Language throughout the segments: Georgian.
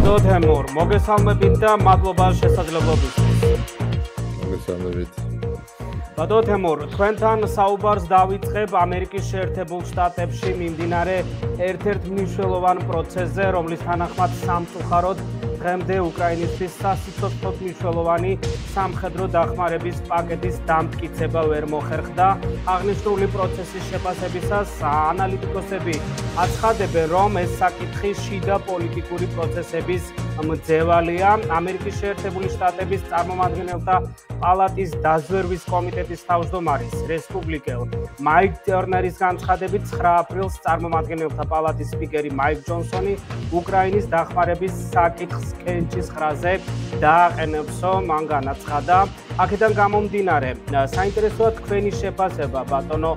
ბადო თემურ, მოგესალმებით და მადლობა შესაძლებლობისთვის. მოგესალმებით. ბადო თემურ, თქვენთან საუბარს დავიწყებ ამერიკის შეერთებულ შტატებში მიმდინარე ერთ-ერთ მნიშვნელოვან პროცესზე, რომლის თანახმად სამწუხაროდ დღემდე უკრაინისთვის სასიცოცხლო მნიშვნელოვანი სამხედრო დახმარების პაკეტის დამტკიცება ვერ მოხერხდა. აღნიშნული პროცესის შეფასებისას ანალიტიკოსები აცხადებენ, რომ ეს საკითხი შიდა პოლიტიკური პროცესების მძევალია. ამერიკის შეერთებული შტატების წარმომადგენელთა პალატის დაზვერვის კომიტეტის თავმჯდომარის რესპუბლიკელ მაიკ ტერნერის განცხადებით 9 აპრილს წარმომადგენელთა პალატის სპიკერი მაიკ ჯონსონი უკრაინის დახმარების საკითხს კენჭის ხრაზე დააყენებსო მან განაცხადა აქედან გამომდინარე საინტერესოა თქვენი შეფასება ბატონო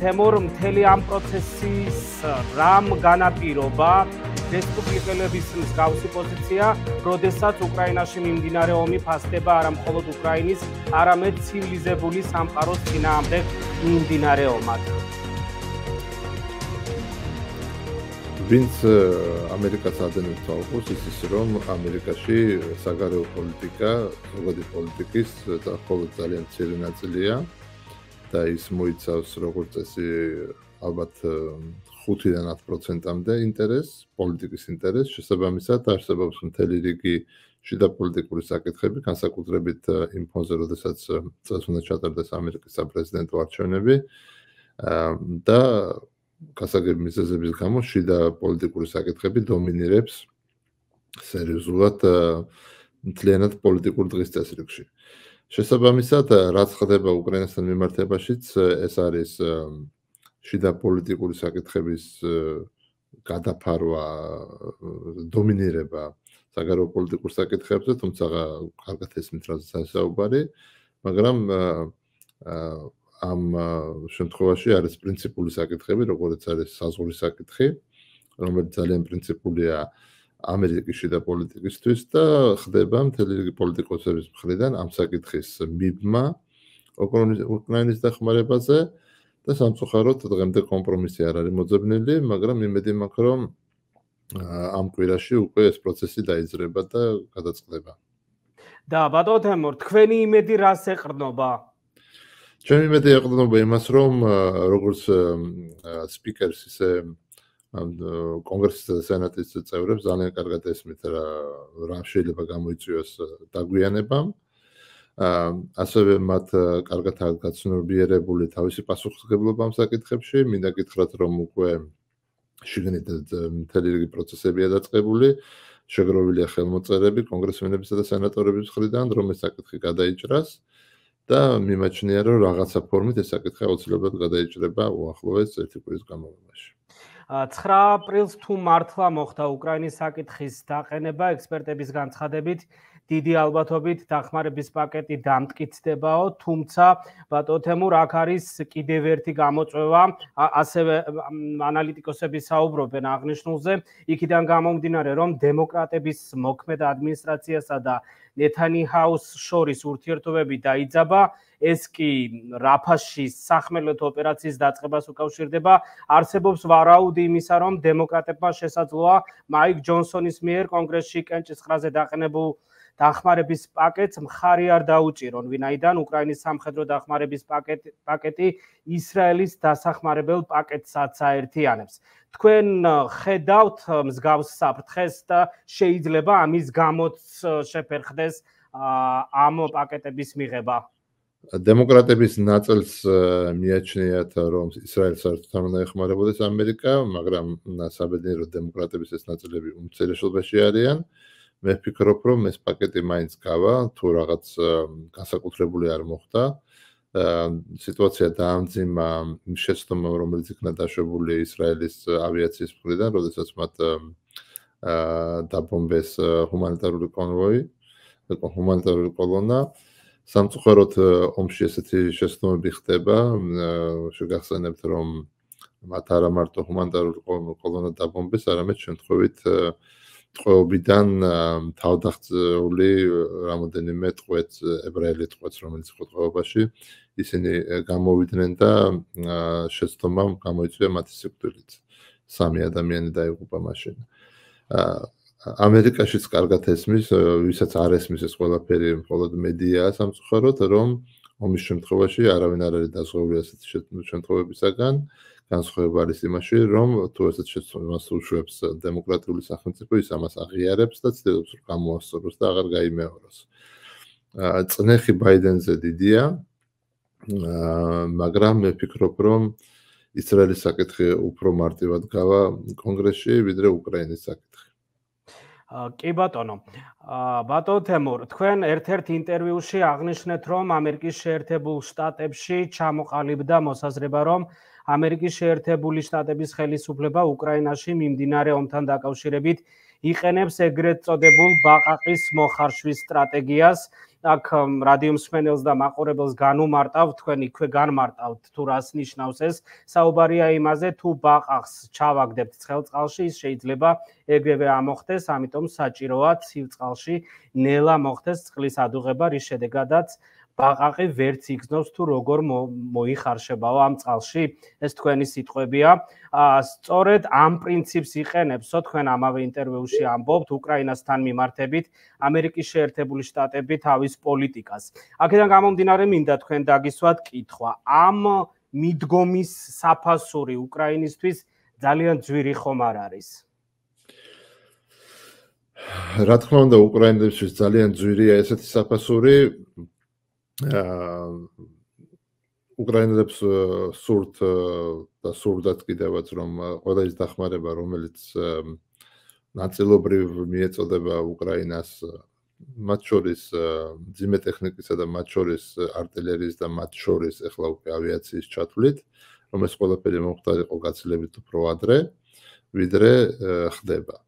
თემურ მთელი ამ პროცესის რამ განაპირობა? რესპუბლიკელების მსგავსი პოზიცია, როდესაც უკრაინაში მიმდინარე ომი ფასდება არა მხოლოდ უკრაინის, არამედ ცივილიზებული სამყაროს წინააღმდეგ მიმდინარე ომად. ვინც ამერიკას ადენებს თვალყურს ის რომ ამერიკაში საგარეო პოლიტიკა, ზოგადი პოლიტიკის და ხოლმე ძალიან ცირე ნაწილია. და ის მოიცავს როგორც წესი ალბათ 5-დან 10%-მდე ინტერესს, პოლიტიკის ინტერესს, შესაბამისად არსებობს მთელი რიგი შიდა პოლიტიკური საკითხები, განსაკუთრებით იმ ფონზე, როდესაც წელს უნდა ჩატარდეს ამერიკის საპრეზიდენტო არჩევნები. და გასაგები მიზეზების გამო შიდა პოლიტიკური საკითხები დომინირებს სერიოზულად მთლიანად პოლიტიკურ დღის წესრიგში. შესაბამისად, რაც ხდება უკრაინასთან მიმართებაშიც, ეს არის შიდა პოლიტიკური საკითხების გადაფარვა, დომინირება საგარეო პოლიტიკურ საკითხებზე, თუმცა კარგად ესმით რა საუბარი, მაგრამ ამ შემთხვევაში არის პრინციპული საკითხები, როგორც არის საზღვრის საკითხი, რომელიც ძალიან პრინციპულია ამერიკაში და პოლიტიკისთვის და ხდება მთელი რიგი პოლიტიკოსების მხრიდან ამ საკითხის მიბმა უკრაინის დახმარებაზე და სამწუხაროდ დღემდე კომპრომისი არ არის მოძებნილი, მაგრამ იმედი მაქვს, რომ ამ კვირაში უკვე ეს პროცესი დაიძრება და გადაწყდება. და ბატონო თემურ, თქვენი იმედი რას ეყრდნობა? ჩემი მეტი ეყრდნობა იმას, რომ როგორც სპიკერს ისე კონგრესის და სენატის წევრებს ძალიან კარგად ესმით რა რა შეიძლება გამოიწვიოს დაგვიანებამ. ასევე მათ კარგად აქვს გაცნობიერებული თავისი პასუხისგებლობა ამ საკითხებში. მინდა გითხრათ, რომ უკვე შიგნით მთელი რიგი პროცესებია დაწყებული. შეგროვილია ხელმოწერები კონგრესმენებისა და სენატორების მხრიდან, რომ ეს საკითხი გადაიჭრას. და მიმაჩნია რომ რაღაცა ფორმით ეს საკითხი აუცილებლად გადაიჭრება უახლოეს ერთი კვირის განმავლობაში. 9 აპრილს თუ მართლა მოხდა უკრაინის საკითხის დაყენება ექსპერტების განცხადებით დიდი ალბათობით დახმარების პაკეტი დამტკიცდებაო, თუმცა ბატო თემურ აქ არის კიდევ ერთი გამოწვევა, ასევე ანალიტიკოსები საუბრობენ აღნიშნულზე, იქიდან გამომდინარე, რომ დემოკრატების მოქმედ ადმინისტრაციასა და ნეთანიჰაუს შორის ურთიერთობები დაიძაბა, ეს კი რაფაში სახმელეთო ოპერაციის დაწყებას უკავშირდება, არსებობს ვარაუდი იმისა, რომ დემოკრატებმა შესაძლოა მაიკ ჯონსონის მიერ კონგრესში კენჭის ხრაზე დაყენებულ დახმარების პაკეტს მხარი არ დაუჭირონ, ვინაიდან უკრაინის სამხედრო დახმარების პაკეტი პაკეტი ისრაელის დასახმარებელ პაკეტსაც აერთიანებს. თქვენ ხედავთ მსგავს საფრთხეს და შეიძლება ამის გამოც შეფერხდეს ამ პაკეტების მიღება. დემოკრატების ნაწილს მიაჩნიათ რომ ისრაელს არ ეხმარებოდეს ამერიკა, მაგრამ საბედნიეროდ დემოკრატების ეს ნაწილები უმცირესობაში არიან. მე ვფიქრობ, რომ ეს პაკეტი მაინც გავა, თუ რაღაც განსაკუთრებული არ მოხდა. სიტუაცია დაამძიმა შეცდომამ, რომელიც იქნა დაშვებული ისრაელის ავიაციის მხრიდან, როდესაც მათ დაბომბეს ჰუმანიტარული კონვოი, ჰუმანიტარული კოლონა. სამწუხაროდ ომში ესეთი შეცდომები ხდება. შეგახსენებთ, რომ მათ არა მარტო ჰუმანიტარული კოლონა დაბომბეს, არამედ შემთხვევით ტყვეობიდან თავდახწეული რამოდენიმე ტყვეც ებრაელი ტყვეც რომელიც იყო ტყვეობაში ისინი გამოვიდნენ და შეცდომამ გამოიწვია მათი სიკვდილით სამი ადამიანი დაიღუპა მაშინ ამერიკაშიც კარგად ესმის, ვისაც არ ესმის ეს ყველაფერი, მხოლოდ მედიაა სამწუხაროდ, რომ ომის შემთხვევაში არავინ არ არის დაზღვეული ასეთი შემთხვევებისაგან. განსხვავება არის იმაში, რომ თუ ესეთ შეცდომას უშვებს დემოკრატიული სახელმწიფო, ის ამას აღიარებს და ცდილობს რომ გამოასწოროს და აღარ გაიმეოროს. წნეხი ბაიდენზე დიდია. მაგრამ მე ფიქრობ, რომ ისრაელის საკითხი უფრო მარტივად გავა კონგრესში, ვიდრე უკრაინის საკითხი. კი ბატონო. ბატონ თემურ, თქვენ ერთ-ერთ ინტერვიუში აღნიშნეთ, რომ ამერიკის შეერთებულ შტატებში ჩამოყალიბდა მოსაზრება, რომ ამერიკის შეერთებული შტატების ხელისუფლება უკრაინაში მიმდინარე ომთან დაკავშირებით იყენებს ეგრეთ წოდებულ ბაყაყის მოხარშვის სტრატეგიას. აქ რადიო მსმენელს და მაყურებელს განუმარტავ, თქვენ იქვე განმარტავთ თუ რას ნიშნავს ეს. საუბარია იმაზე, თუ ბაყაყს ჩავაგდებთ ცხელწყალში, ის შეიძლება ეგრევე ამოხდეს, ამიტომ საჭიროა ცივწყალში ნელა მოხდეს წყლის ადუღება, რის შედეგადაც ბაყაყი ვერც იგზნობს თუ როგორ მოიხარშებაო ამ წყალში. ეს თქვენი სიტყვებია. სწორედ ამ პრინციპს იყენებსო თქვენ ამავე ინტერვიუში ამბობთ უკრაინასთან მიმართებით ამერიკის შეერთებული შტატები თავის პოლიტიკას. აქედან გამომდინარე მინდა თქვენ დაგისვათ კითხვა. ამ მიდგომის საფასური უკრაინისთვის ძალიან ძვირი ხომ არ არის? რა თქმა უნდა უკრაინელებს ძალიან ძვირია ესეთი საფასური უკრაინელებს э, სურთ э, და სურდათ კიდევაც რომ э, ყველა ის დახმარება რომელიც ნაწილობრივ მიეწოდება უკრაინას მათ შორის ძიმე ტექნიკისა და მათ შორის არტილერიის და მათ შორის ეხლა უკვე ავიაციის ჩათვლით რომ ეს ყველაფერი მომხდარიყო გაცილებით უფრო ადრე ვიდრე ხდება.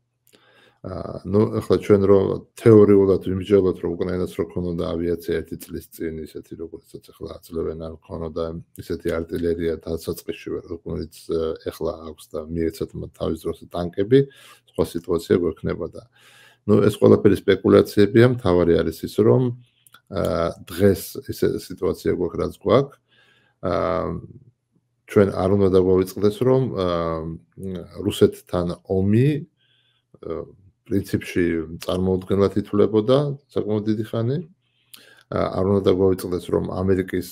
ну ახლა ჩვენ რო თეორიულად ვიმსჯელოთ რომ უკრაინას რო ქონოდა ავიაცია 1 წლის წინ ისეთი როგორიცაც ახლა აძლევენ არ ქონოდა ისეთი артиლერია დასაწყისშივე რომელიც ახლა აქვს და მიეცათ მათ თავის დროს ტანკები სხვა სიტუაცია გვექნებოდა ну ეს ყველაფერი სპეკულაციებია მთავარი არის ის რომ დღეს ეს სიტუაცია გვაქვს რაც გვაქვს. აა ჩვენ არ უნდა დაგვავიწყდეს რომ რუსეთთან ომი პრინციპში წარმოუდგენლად ითვლებოდა საკმაოდ დიდი ხანი. არ უნდა დაგვაიწყდეს რომ ამერიკის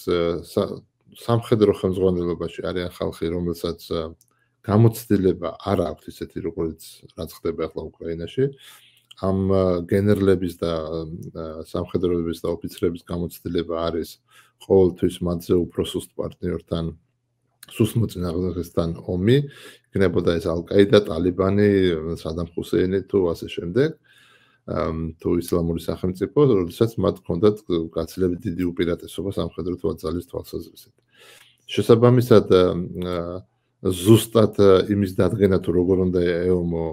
სამხედრო ხელმძღვანელობაში არიან ხალხი, რომელსაც გამოცდილება არ აქვს ისეთი როგორც რაც ხდება ახლა უკრაინაში. ამ გენერლების და სამხედროების და ოფიცრების გამოცდილება არის ყოველთვის მათზე უფრო სუსტ პარტნიორთან სუსმოწინააღმდეგესთან ომი, იქნებოდა ეს ალ-კაიდა, ტალიბანი, სადამ ხუსეინი თუ ასე შემდეგ. თუ ისლამური სახელმწიფო, როდესაც მათ ჰქონდათ გაცილებით დიდი უპირატესობა სამხედრო თვალსაზრისით თვალსაზრისით. შესაბამისად ზუსტად იმის დადგენა თუ როგორ უნდა ეომო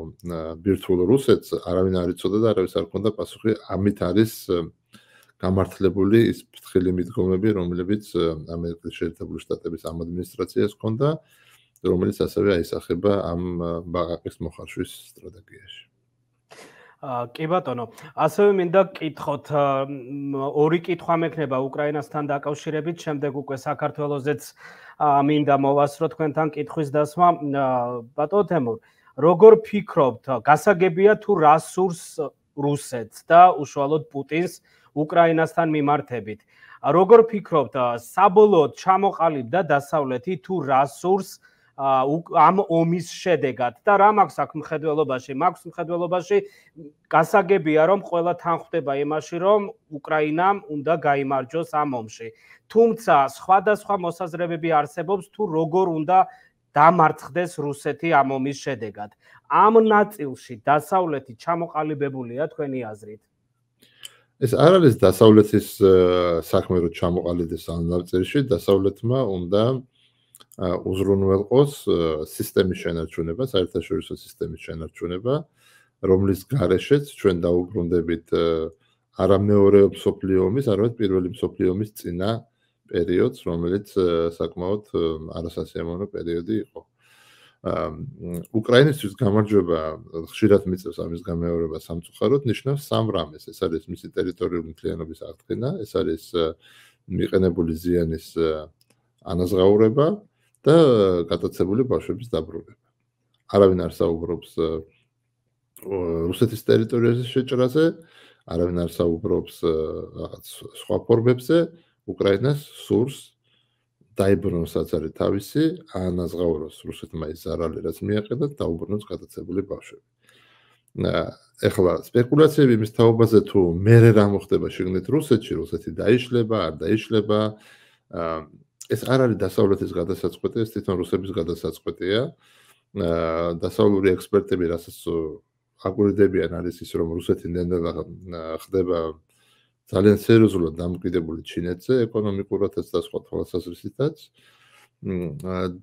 ბირთვულ რუსეთს არავინ არ იცოდა და არავის არ ჰქონდა პასუხი ამით არის გამართლებული ის ფრთხილი მიდგომები, რომლებიც ამერიკის შეერთებული შტატების ამ ადმინისტრაციას ჰქონდა, რომელიც ასევე აისახება ამ ბაღაკის მოხარშვის სტრატეგიაში. აა კი ბატონო, ასევე მინდა გკითხოთ ორი კითხვა მექნება უკრაინასთან დაკავშირებით, შემდეგ უკვე საქართველოსეც მინდა მოვასრო თქვენთან კითხვის დასმა. ბატონო თემურ, როგორ ფიქრობთ, გასაგებია თუ რასურს რუსეთს და უშუალოდ პუტინს უკრაინასთან მიმართებით. როგორ ფიქრობთ, საბოლოოდ ჩამოყალიბდა დასავლეთი თუ რასურს ამ ომის შედეგად და რა მაქვს აქ მხედველობაში? მაქვს მხედველობაში გასაგებია, რომ ყველა თან ხვდება იმაში, რომ უკრაინამ უნდა გამოიმარჯოს ამ ომში. თუმცა სხვადასხვა მოსაზრებები არსებობს თუ როგორ უნდა დამარცხდეს რუსეთი ამ ომის შედეგად. ამ ნაწილში დასავლეთი ჩამოყალიბებულია თქვენი აზრით? ეს არ არის დასავლეთის საქმე რომ ჩამოყალიბდეს ამ ნაწილში, დასავლეთმა უნდა უზრუნველყოს სისტემის შენარჩუნება, საერთაშორისო სისტემის შენარჩუნება, რომლის გარეშეც ჩვენ დაუბრუნდებით არა მეორე მსოფლიო ომის, არამედ პირველი მსოფლიო ომის წინა პერიოდს, რომელიც საკმაოდ არასასიამოვნო პერიოდი იყო. უკრაინისთვის გამარჯვება ხშირად მიწევს ამის გამეორება სამწუხაროდ ნიშნავს სამ რამეს. ეს არის მისი ტერიტორიული მთლიანობის აღდგენა ეს არის მიყენებული ზიანის ანაზღაურება და გადაცებული ბავშვების დაბრუნება. არავინ არ საუბრობს რუსეთის ტერიტორიაზე შეჭრაზე, არავინ არ საუბრობს რაღაც სხვა ფორმებზე, უკრაინას სურს დაიბრუნოს აცარი თავისი, ანაზღაუროს რუსეთმა ის ზარალი, რაც მიაყედა და დაუბრუნოს გადაცებული ბავშვები. ეხლა სპეკულაციები იმის თაობაზე თუ მე რა მოხდება შეგნით რუსეთში, რუსეთი დაიშლება, არ დაიშლება, ეს არ არის დასავლეთის გადასაწყვეტი, ეს თვითონ რუსების გადასაწყვეტია. დასავლური ექსპერტები რასაც აგურდებიან არის ის რომ რუსეთი ნენდელა ხდება ძალიან სერიოზულად დამკვიდრებული ჩინეთზე ეკონომიკურადაც და სხვა თვალსაზრისითაც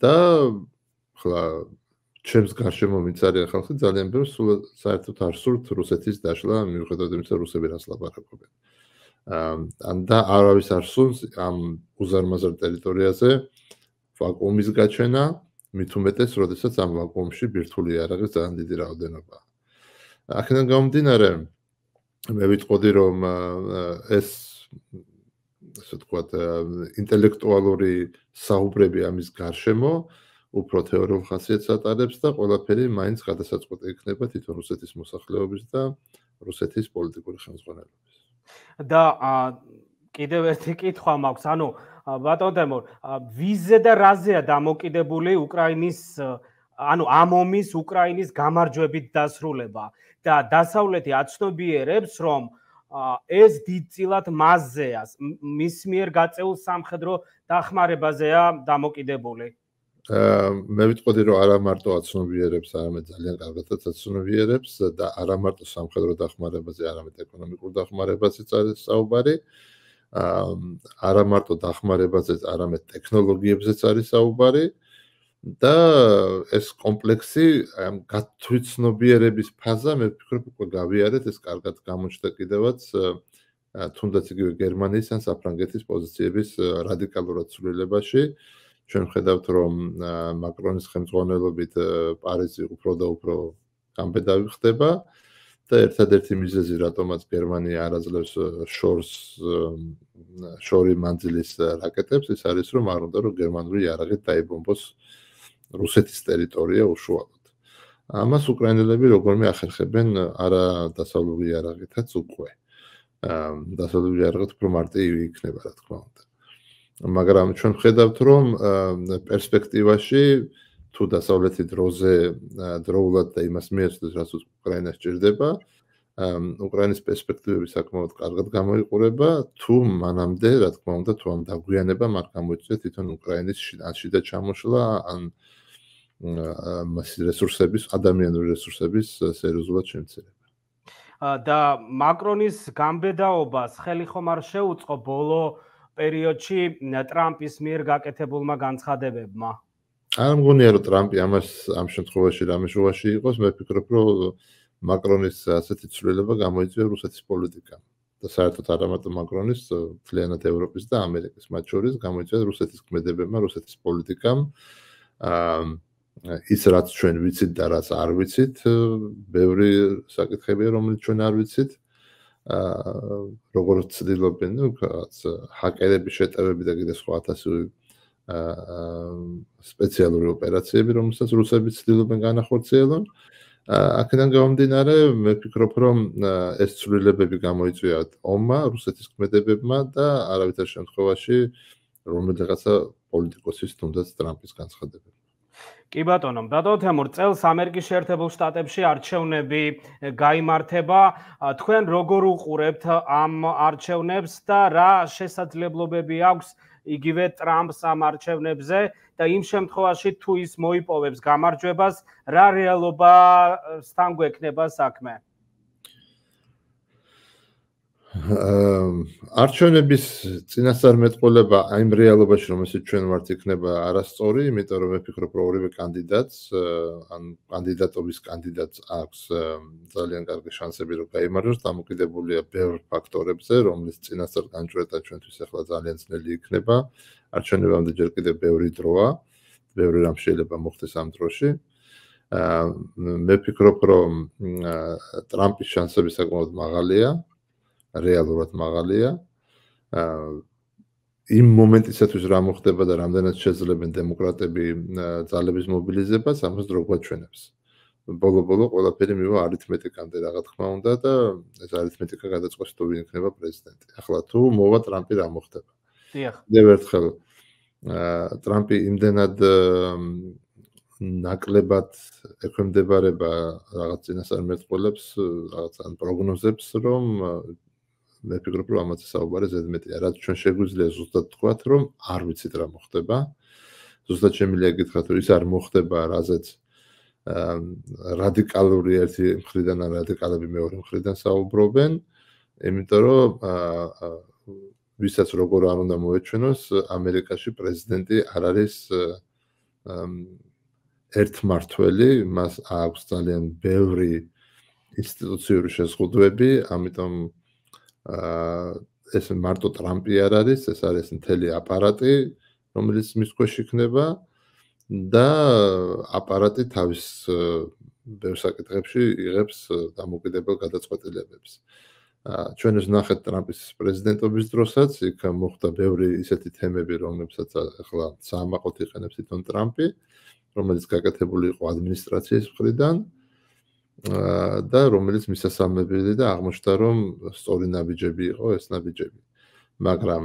და ხლა ჩემს გარშემო მიცარია ხალხი ძალიან ბევრს საერთოდ არ სურთ რუსეთის დაშლა მიუხედავად იმისა რომ რუსები რას ლაპარაკობენ. ან და არავის არ სურს ამ უზარმაზარ ტერიტორიაზე ვაკუუმის გაჩენა. მით უმეტეს როდესაც ამ ვაკუუმში ბირთვული იარაღის ძალიან დიდი რაოდენობა. აქედან გამომდინარე მე ვიტყოდი რომ ეს ასე ვთქვათ ინტელექტუალური საუბრები ამის გარშემო უფრო თეორიულ ხასიათს ატარებს და ყველაფერი მაინც გადასაწყვეტი იქნება თვითონ რუსეთის მოსახლეობის და რუსეთის პოლიტიკური ხელმძღვანელობის. და კიდევ ერთი კითხვა მაქვს, ანუ ბატონ დემორ, ვიზე და რაზეა დამოკიდებული უკრაინის ანუ ამ ომის უკრაინის გამარჯვებით დასრულება და დასავლეთი აცნობიერებს რომ ეს დიდწილად მასზეა მის მიერ გაწეულ სამხედრო დახმარებაზეა დამოკიდებული მე ვიტყოდი რომ არა მარტო აცნობიერებს, არამედ ძალიან კარგადაც აცნობიერებს და არა მარტო სამხედრო დახმარებაზე, არამედ ეკონომიკურ დახმარებაზეც არის საუბარი. არა მარტო დახმარებაზეც, არამედ ტექნოლოგიებზეც არის საუბარი. და ეს კომპლექსი ამ გათვითცნობიერების ფაზა მე ვფიქრობ უკვე გავიარეთ, ეს კარგად გამოჩნდა კიდევაც თუნდაც იგივე გერმანიის ან საფრანგეთის პოზიციების რადიკალურად ცვლილებაში. ჩვენ ხედავთ რომ მაკრონის ხელმძღვანელობით პარიზი უფრო და უფრო გამბედავი ხდება და ერთადერთი მიზეზი რატომაც გერმანია არაძლევს შორს შორი მანძილის რაკეტებს ის არის რომ არ უნდა რომ გერმანული იარაღით დაიბომბოს რუსეთის ტერიტორია უშუალოდ. ამას უკრაინელები როგორმე ახერხებენ არა დასავლური იარაღითაც უკვე. აა დასავლური იარაღით უფრო მარტივი იქნება რა თქმა უნდა. მაგრამ ჩვენ ვხედავთ რომ პერსპექტივაში თუ დასავლეთი დროზე დროულად და იმას მიეცდოს რაც უკრაინას ჭირდება უკრაინის პერსპექტივები საკმაოდ კარგად გამოიყურება თუ მანამდე რა თქმა უნდა თუ ამ დაგვიანებამ არ გამოიწვია თვითონ უკრაინის შიდა ჩამოშლა ან მას რესურსების ადამიანური რესურსების სერიოზულად შემცირება და მაკრონის გამბედაობას ხელი ხომ არ შეუწყო ბოლო პერიოდში ტრამპის მიერ გაკეთებულმა განცხადებებმა. არ მგონია რომ ტრამპი ამას ამ შემთხვევაში რამე შუაში იყოს, მე ვფიქრობ რომ მაკრონის ასეთი ცვლილება გამოიწვია რუსეთის პოლიტიკამ. და საერთოდ არა მარტო მაკრონის, მთლიანად ევროპის და ამერიკის მათ შორის გამოიწვია რუსეთის ქმედებებმა, რუსეთის პოლიტიკამ. აა ის რაც ჩვენ ვიცით და რაც არ ვიცით, ბევრი საკითხებია რომელიც ჩვენ არ ვიცით. როგორც ცდილობენ, ну, რაღაც ჰაკერების შეტევები და კიდე სხვა ათასი აა სპეციალური ოპერაციები, რომელსაც რუსები ცდილობენ განახორციელონ. აქედან გამომდინარე, მე ვფიქრობ, რომ ეს ცვლილებები გამოიწვია ომმა, რუსეთის კმედებებმა და არავითარ შემთხვევაში რომელიღაცა პოლიტიკოსის თუნდაც ტრამპის განცხადებები. კი ბატონო, ბატონო თემურ, წელს ამერიკის შეერთებულ შტატებში არჩევნები გამართება. თქვენ როგორ უყურებთ ამ არჩევნებს და რა შესაძლებლობები აქვს იგივე ტრამპს ამ არჩევნებზე და იმ შემთხვევაში თუ ის მოიპოვებს გამარჯვებას, რა რეალობასთან გვექნება საქმე? არჩევნების წინასწარმეტყველება აიმ რეალობაში რომელსაც ჩვენ ვართ იქნება არასწორი, იმიტომ რომ ვფიქრობ, რომ ორივე კანდიდატს ან კანდიდატობის კანდიდატს აქვს ძალიან კარგი შანსები რომ გაიმარჯვოს, დამოკიდებულია ბევრ ფაქტორებზე, რომლის წინასწარ განჭრედა ჩვენთვის ახლა ძალიან ძნელი იქნება. არჩევნებამდე ჯერ კიდევ ბევრი დროა, ბევრი რამ შეიძლება მოხდეს ამ დროში. აა მე ვფიქრობ, რომ ტრამპის შანსები საკმაოდ მაღალია. რეალურად მაღალია. აა იმ მომენტისათვის რა მოხდება და რამდენად შეძლებენ დემოკრატები ძალების მობილიზებას, ამას დრო გვაჩვენებს. ბოლო-ბოლო ყველაფერი მივა არითმეტიკამდე რა თქმა უნდა და ეს არითმეტიკა გადაწყვეტს თუ ვინ იქნება პრეზიდენტი. ახლა თუ მოვა ტრამპი რა მოხდება? დიახ. მე ვერთხელ აა ტრამპი იმდენად ნაკლებად ექვემდებარება რაღაც წინასწარმეტყველებს, რაღაც ან პროგნოზებს, რომ მე ფიქრობ, რომ ამაზე საუბარი ზედმეტია. რაც ჩვენ შეგვიძლია ზუსტად თქვათ, რომ არ ვიცით რა მოხდება. ზუსტად შემიძლია გითხრათ, რომ ის არ მოხდება, რაზეც რადიკალური ერთი მხრიდან ან რადიკალები მეორე მხრიდან საუბრობენ, იმიტომ რომ ვისაც როგორ არ უნდა მოეჩვენოს, ამერიკაში პრეზიდენტი არ არის ერთმართველი, მას აქვს ძალიან ბევრი ინსტიტუციური შეზღუდვები, ამიტომ ეს მარტო ტრამპი არ არის, ეს არის მთელი აპარატი, რომელიც მის ქვეშ იქნება და აპარატი თავის ბევრ საკითხებში იღებს დამოკიდებელ გადაწყვეტილებებს. აა ჩვენ ეს ნახეთ ტრამპის პრეზიდენტობის დროსაც, იქ მოხდა ბევრი ისეთი თემები, რომლებსაც ახლა საამაყოთ იყენებს თვითონ ტრამპი. რომელიც გაკეთებული იყო ადმინისტრაციის მხრიდან და რომელიც მისასალმებელი და აღმოჩნდა რომ სწორი ნაბიჯები იყო ეს ნაბიჯები. მაგრამ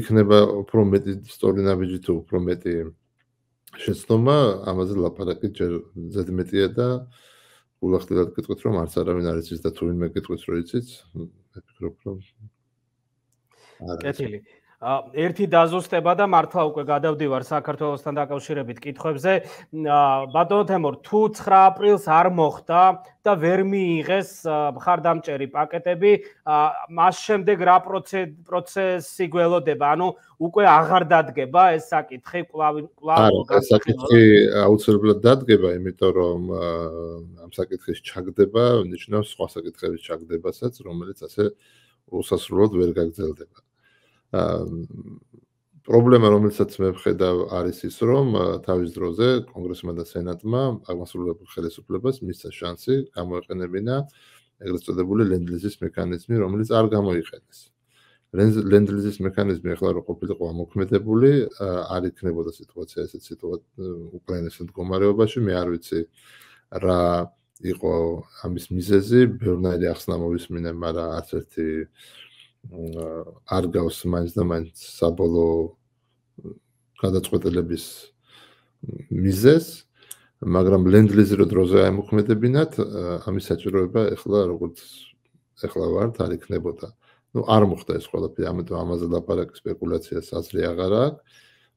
იქნება უფრო მეტი სწორი ნაბიჯი თუ უფრო მეტი შეცდომა ამაზე ლაპარაკი ჯერ ზედმეტია და ულახდილად გეტყვით რომ არც არავინ არ იცის და თუ ვინმე გეტყვით რომ იცით მე ფიქრობ რომ კეთილი ერთი დაზუსტება და მართლა უკვე გადავდივარ საქართველოსთან დაკავშირებით კითხვებზე. ბატონო თემურ, თუ 9 აპრილს არ მოხდა და ვერ მიიღეს მხარდამჭერი პაკეტები, მას შემდეგ რა პროცესი გველოდება? ანუ უკვე აღარ დადგება ეს საკითხი კლავ კლავ არა, საკითხი აუცილებლად დადგება, იმიტომ რომ ამ საკითხის ჩაგდება ნიშნავს სხვა საკითხების ჩაგდებასაც, რომელიც ასე უსასრულოდ ვერ გაგრძელდება. პრობლემა რომელსაც მე ვხედავ არის ის რომ თავის დროზე კონგრესმა და სენატმა აღმასრულებელ ხელისუფლებას მისცა შანსი გამოეყენებინა ეგრეთ წოდებული ლენდლიზის მექანიზმი რომელიც არ გამოიყენეს. ლენდლიზის მექანიზმი ახლა რო ყოფილიყო ამოქმედებული არ იქნებოდა სიტუაცია ესეთ სიტუაცია უკრაინის მდგომარეობაში. მე არ ვიცი რა იყო ამის მიზეზი. ბევრნაირი ახსნა მოვისმინე მაგრამ არც ერთი არ გავს მაინც და მაინც საბოლოო გადაწყვეტილების მიზეს, მაგრამ ლენდლიზე რო დროზე აიმოქმედებინათ, ამის საჭიროება ეხლა როგორც ეხლა ვართ არ იქნებოდა. ну არ მოხდა ეს ყველაფერი, ამიტომ ამაზე ლაპარაკი სპეკულაცია საზრი აღარ აქვს.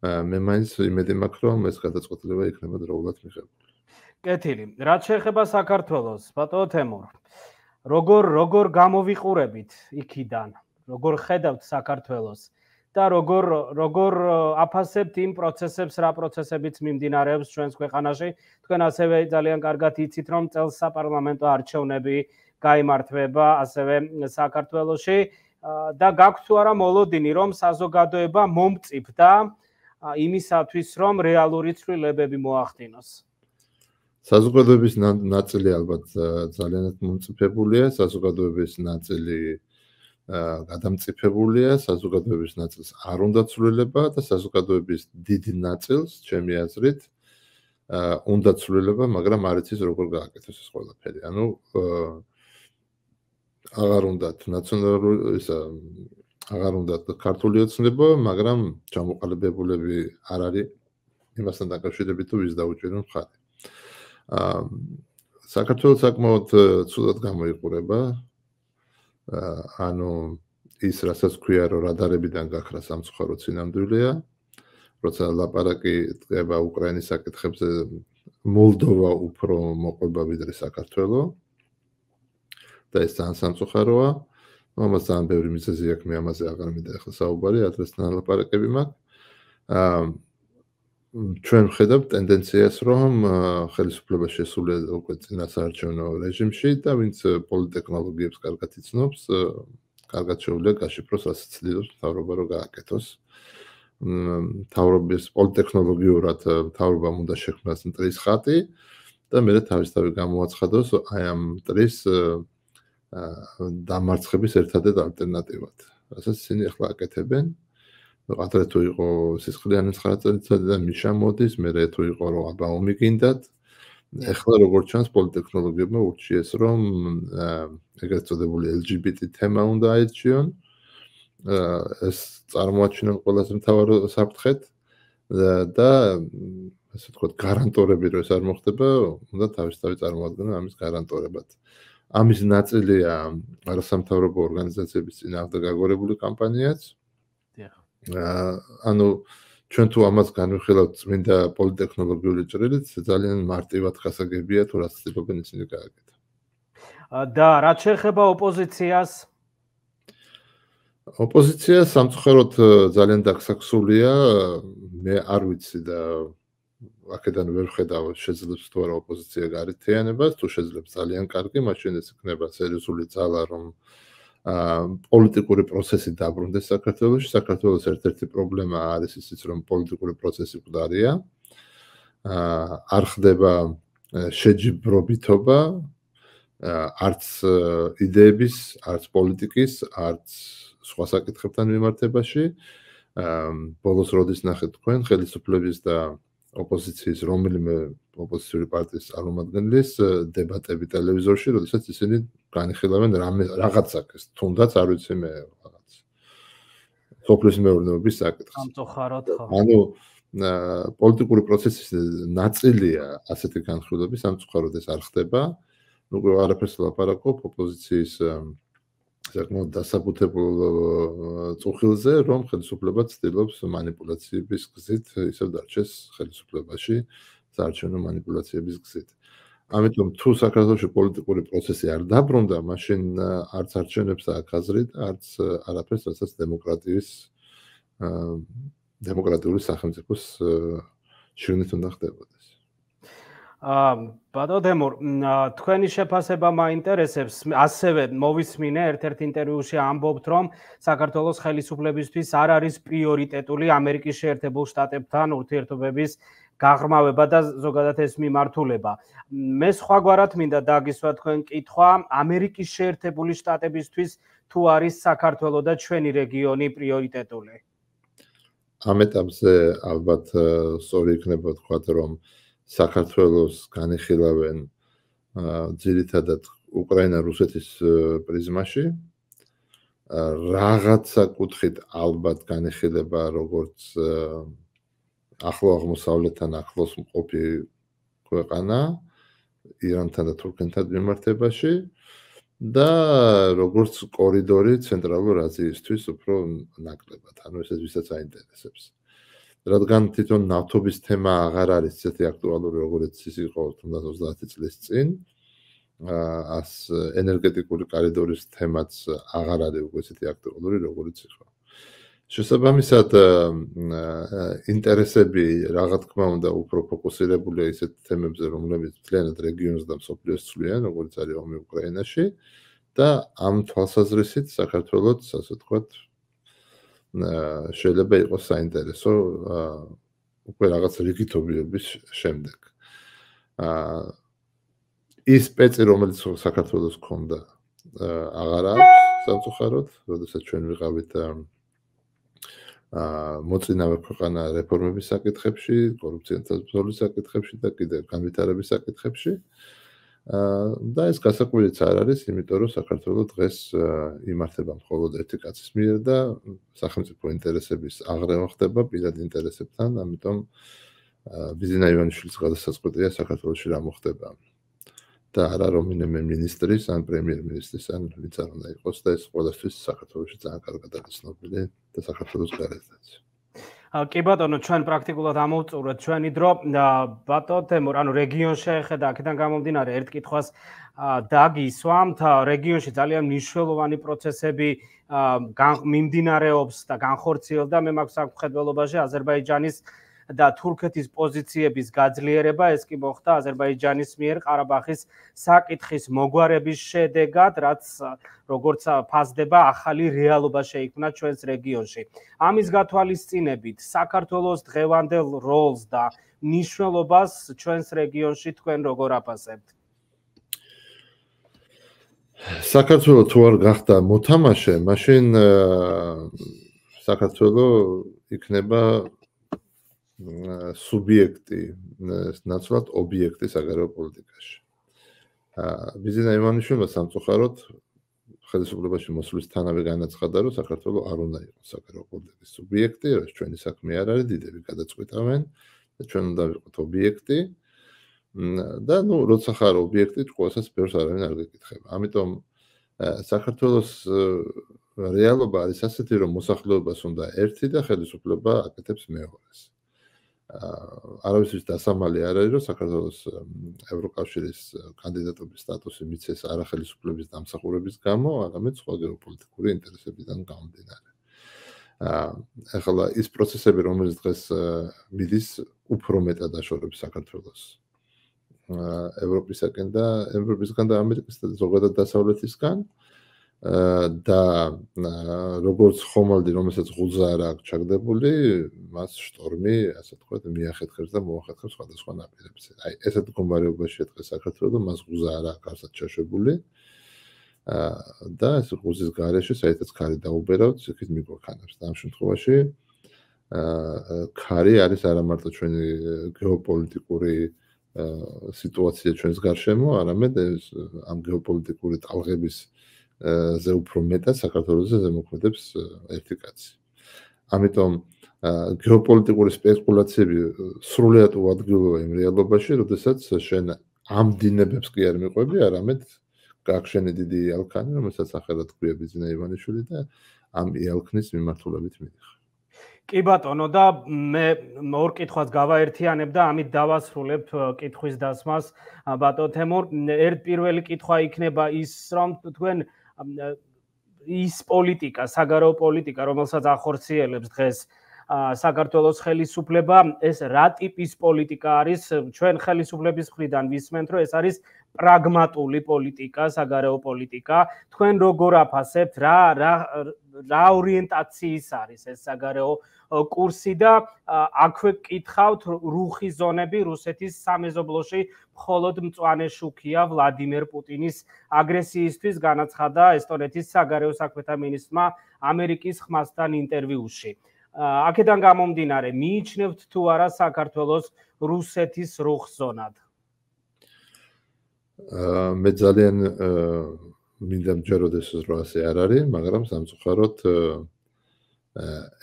მე მაინც იმედი მაქვს, რომ ეს გადაწყვეტილება იქნება დროულად მიღებული. კეთილი. რაც შეეხება საქართველოს, ბატონო თემურ. როგორ როგორ გამოვიყურებით იქიდან? როგორ ხედავთ საქართველოს და როგორ როგორ აფასებთ იმ პროცესებს, რა პროცესებიც მიმდინარეობს ჩვენს ქვეყანაში. თქვენ ასევე ძალიან კარგად იცით, რომ წელს საპარლამენტო არჩევნები გამართება ასევე საქართველოში და გაქვთ თუ არა მოლოდინი, რომ საზოგადოება მომწიფდა იმისათვის, რომ რეალური ცვლილებები მოახდინოს. საზოგადოების ნაწილი ალბათ ძალიანად მომწიფებულია, საზოგადოების ნაწილი გადამწიფებულია საზოგადოების ნაწილს არ უნდა ცვლილება და საზოგადოების დიდი ნაწილს ჩემი აზრით უნდა ცვლილება, მაგრამ არ იცის როგორ გააკეთოს ეს ყველაფერი. ანუ აღარ უნდა ნაციონალური ისა აღარ უნდა ქართული ოცნება, მაგრამ ჩამოყალიბებულები არ არის იმასთან დაკავშირებით თუ ვის დაუჭირონ ხარი. აა საქართველოს საკმაოდ ცუდად გამოიყურება ანუ ის რასაც ქვია რომ რადარებიდან გაქრა სამცხარო ცინამდვილეა როცა ლაპარაკი დგება უკრაინის საკითხებზე მოლდოვა უფრო მოყვება ვიდრე საქართველო. და ეს ძალიან სამწუხაროა. მომას ძალიან ბევრი მიზეზი აქვს მე ამაზე აღარ მინდა ახლა საუბარი ადრესთან ლაპარაკები მაქვს. აა ჩვენ ვხედავთ ტენდენციას რომ ხელისუფლება შესულია უკვე წინასაარჩევნო რეჟიმში და ვინც პოლიტექნოლოგიებს კარგად იცნობს კარგად შეუძლია გაშიფროს რასაც ცდილობს თავრობა რომ გააკეთოს. თავრობის პოლიტექნოლოგიურად თავრობამ უნდა შექმნას მტრის ხატი და მე თავისთავად გამოაცხადოს აი ამ მტრის დამარცხების ერთადერთ ალტერნატივად. რასაც ისინი ახლა აკეთებენ ადრე თუ იყო სისხლიანი 9 წელიწადი და მიშა მოდის, მე რე თუ იყო რომ აბა ომი გინდათ ეხლა როგორც ჩანს პოლიტექნოლოგიებმა ურჩიეს რომ ეგრეთ წოდებული LGBT თემა უნდა აირჩიონ. ეს წარმოაჩინენ ყველაზე მთავარ საფრთხეთ და ასე ვთქვათ გარანტორები რომ ეს არ მოხდება უნდა თავისთავად წარმოადგენენ ამის გარანტორებად. ამის ნაწილია არასამთავრობო ორგანიზაციების წინააღმდეგ გაგორებული კამპანიაც ანუ ჩვენ თუ ამას განვიხილავთ წმინდა პოლიტექნოლოგიური ჭრილით ძალიან მარტივად ხასაგებია თუ რაც ცდილობენ ისინი გააკეთონ. და რაც შეეხება ოპოზიციას ოპოზიცია სამწუხაროდ ძალიან დაგსაქსულია მე არ ვიცი და აქედან ვერ ხედავ შეძლებს თუ არა ოპოზიცია გარეთიანებას თუ შეძლებს ძალიან კარგი მაშინ ეს იქნება სერიოზული ძალა რომ პოლიტიკური პროცესი დაბრუნდეს საქართველოში. საქართველოს ერთ-ერთი პრობლემა არის ისიც, რომ პოლიტიკური პროცესი მკვდარია. აა არ ხდება შეჯიბრობითობა არც იდეების, არც პოლიტიკის, არც სხვა საკითხებთან მიმართებაში. აა ბოლოს როდის ნახეთ თქვენ ხელისუფლების და ოპოზიციის რომელიმე ოპოზიციური პარტიის წარმომადგენლის დებატები ტელევიზორში, როდესაც ისინი განიხილავენ რამე რაღაცაკეს, თუნდაც არ ვიცი მე რაღაც. სოფლის მეურნეობის საკითხს. სამწუხაროდ ხო. ანუ პოლიტიკური პროცესის ნაწილია ასეთი განხილვები, სამწუხაროდ ეს არ ხდება. უკვე არაფერს ლაპარაკობ ოპოზიციის საკმაოდ დასაბუთებულ წუხილზე, რომ ხელისუფლება ცდილობს манипуляციების გზით ისევ დარჩეს ხელისუფლებაში, საარჩევნო манипуляციების გზით. ამიტომ თუ საქართველოს პოლიტიკური პროცესი არ დაბრუნდა, მაშინ არც არჩევნებს აკაზრით, არც არაფერს, რასაც დემოკრატიის დემოკრატიული სახელმწიფოს შიგნით უნდა ხდებოდეს. აა ბადოდემურ თქვენი შეფასება მაინტერესებს ასევე მოვისმინე ერთ-ერთ ინტერვიუში ამბობთ რომ საქართველოს ხელისუფლებისთვის არ არის პრიორიტეტული ამერიკის შეერთებულ შტატებთან ურთიერთობების გაღრმავება და ზოგადად ეს მიმართულება მე სხვაგვარად მინდა დაგისვა თქვენ კითხვა ამერიკის შეერთებული შტატებისთვის თუ არის საქართველოს და ჩვენი რეგიონი პრიორიტეტული ამ ეტაპზე ალბათ სწორი იქნება თქვა რომ საქართველოს განიხილავენ ძირითადად უკრაინა-რუსეთის პრიზმაში. რაღაცა კუთხით ალბათ განიხილება როგორც ახლო აღმოსავლეთთან ახლოს მყოფი ქვეყანა ირანთან და თურქეთთან მიმართებაში და როგორც კორიდორი ცენტრალურ აზიისთვის უფრო ნაკლებად. ანუ ეს ვისაც აინტერესებს. რადგან თვითონ ნავთობის თემა აღარ არის ისეთი აქტუალური როგორც ის იყო თუნდაც 30 წლის წინ ას ენერგეტიკული კორიდორის თემაც აღარ არის უკვე ისეთი აქტუალური როგორც იყო შესაბამისად ინტერესები რა თქმა უნდა უფრო ფოკუსირებულია ისეთ თემებზე რომლებიც მთლიანად რეგიონს და მსოფლიოს ცვლიან როგორც არის ომი უკრაინაში და ამ თვალსაზრისით საქართველოს ასე ვთქვათ შეიძლება იყოს საინტერესო უკვე რაღაც რიგითობიების შემდეგ. აა ის პეცი რომელიც საქართველოს ქონდა აღარ აქვს სამწუხაროდ, როდესაც ჩვენ ვიყავით აა მოწინავე ქვეყანა რეფორმების საკითხებში, კორუფციასთან ბრძოლის საკითხებში და კიდევ განვითარების საკითხებში. აა და ეს გასაკვირიც არ არის, იმიტომ რომ საქართველოს დღეს იმართება მხოლოდ ერთი კაცის მიერ და სახელმწიფო ინტერესების აღრევა ხდება პირად ინტერესებთან, ამიტომ ბიზნა ივანიშვილის გადასაწყვეტია საქართველოსში რა მოხდება. და არა რომ ინემე მინისტრის ან პრემიერ-მინისტრის ან ვინც არ უნდა იყოს და ეს ყველასთვის საქართველოსში ძალიან კარგად არის ცნობილი და საქართველოს გარეთაც. კი ბატონო, ჩვენ პრაქტიკულად ამოვწურეთ ჩვენი დრო. ბატონო თემურ, ანუ რეგიონში შეხედა, აქედან გამომდინარე ერთ კითხვას დაგისვამთ, რეგიონში ძალიან მნიშვნელოვანი პროცესები მიმდინარეობს და განხორციელდა მე მაქვს საკუთხედველობაში აზერბაიჯანის და თურქეთის პოზიციების გაძლიერება ეს კი მოხდა აზერბაიჯანის მიერ ყარაბაღის საკითხის მოგვარების შედეგად, რაც როგორც ფასდება ახალი რეალობა შეიქმნა ჩვენს რეგიონში. ამის გათვალისწინებით საქართველოს დღევანდელ როლს და ნიშნულობას ჩვენს რეგიონში თქვენ როგორ აფასებთ? საქართველოს თუ არ გახდა მოთამაშე, მაშინ საქართველოს იქნება სუბიექტი, ნაცვლად ობიექტი საგარეო პოლიტიკაში. აა ბიზნა ივანიშვილმა სამწუხაროდ ხელისუფლებაში მოსვლის თანავე განაცხადა, რომ საქართველოს არ უნდა იყოს საგარეო პოლიტიკის სუბიექტი, რომ ჩვენი საქმე არ არის, დიდები გადაწყვეტავენ და ჩვენ უნდა ვიყოთ ობიექტი. და ნუ როცა ხარ ობიექტი, ყოველსაც ბევრს არავინ არ გეკითხება. ამიტომ საქართველოს რეალობა არის ასეთი, რომ მოსახლეობას უნდა ერთი და ხელისუფლება აკეთებს მეორეს. არავისთვის დასამალი არ არის, რომ საქართველოს ევროკავშირის კანდიდატობის სტატუსი მიცეს არახელისუფლების დამსახურების გამო, არამედ სხვა გეოპოლიტიკური ინტერესებიდან გამომდინარე. აა ახლა ის პროცესები, რომელიც დღეს მიდის, უფრო მეტად აშორებს საქართველოს. ევროპისაკენ და ევროპისგან და ამერიკასთან ზოგადად დასავლეთისგან. აა და როგორც ხომალდი რომელსაც ღუზა არ აქვს ჩაგდებული მას შტორმი ასე თქვა მიახეთქებს და მოახეთქებს სხვადასხვა ნაპირებს. აი ესეთ მდგომარეობაში დღეს საქართველოს და მას ღუზა არ აქვს ასეთ ჩაშებული და ეს ღუზის გარეშე საერთოდ ქარი დაუბერავთ იქით მიგვაქანებს და ამ შემთხვევაში ქარი არის არა მარტო ჩვენი გეოპოლიტიკური სიტუაცია ჩვენს გარშემო არამედ ეს ამ გეოპოლიტიკური ტალღების ზე უფრო მეტად საქართველოს ზემოქმედებს ერთი კაცი. ამიტომ გეოპოლიტიკური სპეკულაციები სრულიად უადგილოა იმ რეალობაში, როდესაც შენ ამ დინებებს კი არ მიყვები, არამედ გაგშენი დიდი ალქანი, რომელსაც ახალად ქვია ბიზნა ივანიშვილი და ამ იალქნის მიმართულებით მიდიხარ. კი ბატონო და მე ორ კითხვას გავაერთიანებ და ამით დავასრულებ კითხვის დასმას ბატონ თემურ. ერთ პირველი კითხვა იქნება ის, რომ თქვენ ის პოლიტიკა, საგარეო პოლიტიკა, რომელსაც ახორციელებს დღეს საქართველოს ხელისუფლება, ეს რა ტიპის პოლიტიკა არის? ჩვენ ხელისუფლების მხრიდან ვისმენთ, რომ ეს არის პრაგმატული პოლიტიკა, საგარეო პოლიტიკა. თქვენ როგორ აფასებთ რა რა რა ორიენტაციის არის ეს საგარეო კურსი და აქვე გითხავთ რუხი ზონები რუსეთის სამეზობლოში მხოლოდ მწვანე შუქია ვლადიმერ პუტინის აგრესიისთვის განაცხადა ესტონეთის საგარეო საქმეთა მინისტრმა ამერიკის ხმასთან ინტერვიუში. აქედან გამომდინარე, მიიჩნევთ თუ არა საქართველოს რუსეთის რუხ ზონად? მე ძალიან მინდა მჯეროდეს რომ ასე არ არის, მაგრამ სამწუხაროდ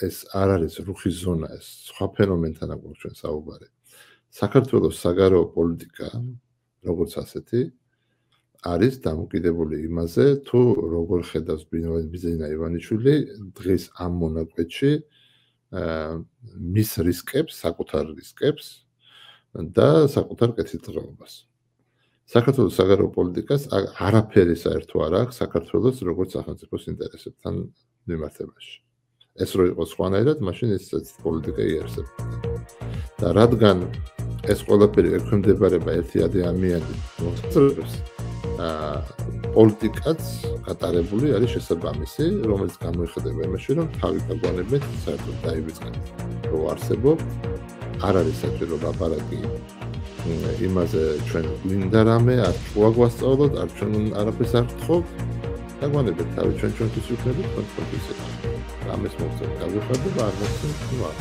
ეს არ არის რუხი ზონა, ეს სხვა ფენომენთან აქვს ჩვენ საუბარი. საქართველოს საგარეო პოლიტიკა, როგორც ასეთი, არის დამოკიდებული იმაზე, თუ როგორ ხედავს ბიზნესა ივანიშვილი დღეს ამ მონაკვეთში მის რისკებს, საკუთარ რისკებს და საკუთარ კეთილდღეობას. საქართველოს საგარეო პოლიტიკას არაფერი საერთო არ აქვს საქართველოს როგორც სახელმწიფოს ინტერესებთან მიმართებაში. ეს რო იყოს სხვანაირად, მაშინ ეს პოლიტიკა იარსებოდა. და რადგან ეს ყველაფერი ექვემდებარება ერთი ადამიანის მოსწრებს, აა პოლიტიკაც გატარებული არის შესაბამისი, რომელიც გამოიხატება იმაში, რომ თავი გაგვანებთ საერთოდ დაიბეჭდა. რო არსებობ არ არის საჭირო ლაპარაკი იმაზე ჩვენ გვინდა რამე არ შუაგვასწავლოთ არ ჩვენ არაფერს არ გთხოვ დაგვანებეთ თავი ჩვენ ჩვენთვის ვიქნებით თქვენ თქვენთვის რამეს მოგწევთ გავიხარდო და არ მოგწევთ თუ არ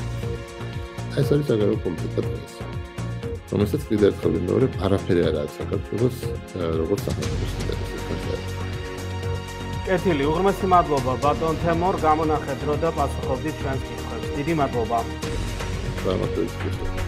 ეს არის საგარეო პოლიტიკა დღეს რომელსაც კიდევ ერთხელ ვიმეორებ არაფერი არ არის საქართველოს როგორც სახელმწიფოს ინტერესებში კეთილი უღრმესი მადლობა. ბატონ თემორ გამონახეთ რო და პასუხობდით ჩვენს კითხვებს. დიდი მადლობა. გამარჯობა